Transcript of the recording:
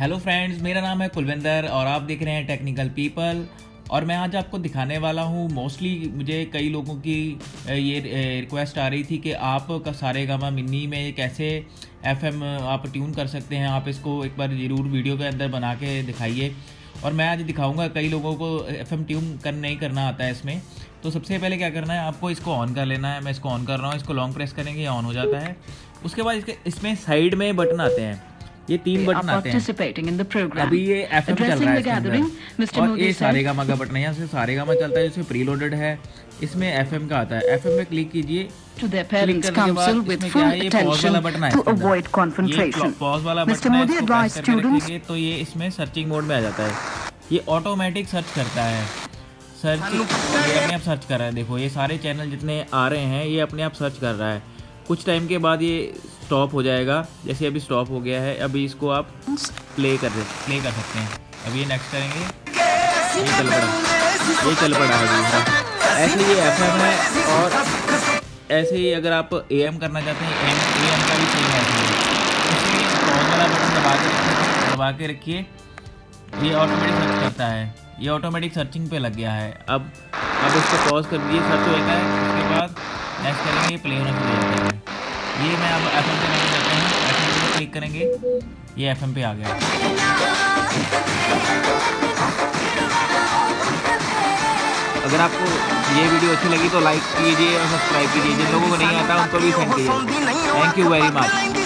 Hello friends मेरा नाम है कुलविंदर और आप देख रहे हैं टेक्निकल पीपल और मैं आज आपको दिखाने वाला हूँ। मोस्टली मुझे कई लोगों की ये रिक्वेस्ट आ रही थी कि आप का, सारे गामा मिनी में कैसे एफएम आप ट्यून कर सकते हैं। आप इसको एक बार ज़रूर वीडियो के अंदर बना के दिखाइए। और मैं आज दिखाऊँगा कई लोगों को एफ़ एम ट्यून कर, नहीं करना आता है इसमें। तो सबसे पहले क्या करना है, आपको इसको ऑन कर लेना है। मैं इसको ऑन कर रहा हूँ, इसको लॉन्ग प्रेस करेंगे ऑन हो जाता है। उसके बाद इसके, इसमें साइड में बटन आते हैं। ये तीन बटन आते हैं। अभी ये एफ़ एम चल रहा है और ये सारे गामा का बटन है यहाँ से सारे गामा चलता है जिसमें प्री लोडेड है इसमें एफ़ एम का आता है। एफ़ एम में क्लिक कीजिए। तो ये इसमें सर्चिंग मोड में आ जाता है। ये ऑटोमेटिक सर्च करता है। सर्च ये अपने आप सर्च कर रहा है देखो ये सारे चैनल जितने आ रहे हैं ये अपने आप सर्च कर रहा है। कुछ टाइम के बाद ये स्टॉप हो जाएगा। जैसे अभी स्टॉप हो गया है, अभी इसको आप प्ले कर प्ले कर सकते हैं। अभी ये नेक्स्ट करेंगे। ये चल पड़ा। ये चल पड़ा है दूसरा ऐसे ये एफ़ एम है और ऐसे ही अगर आप ए एम करना चाहते हैं एम ए एम का भी सही है। बटन दबा के दबा के रखिए। ये ऑटोमेटिक सर्च करता है। ये ऑटोमेटिक सर्चिंग पे लग गया है। अब अब इसको पॉज कर दिए सर्च होता है। उसके बाद नेक्स्ट करेंगे प्ले होना शुरू हो जाता है। ये मैं अब एफ़ एम पे नहीं करते हैं। एफ़ एम पे क्लिक करेंगे। ये एफ़ एम पे आ गया। अगर आपको ये वीडियो अच्छी लगी तो लाइक कीजिए और सब्सक्राइब कीजिए। जिन लोगों को नहीं आता, उनको भी सेंड कीजिए। Thank you very much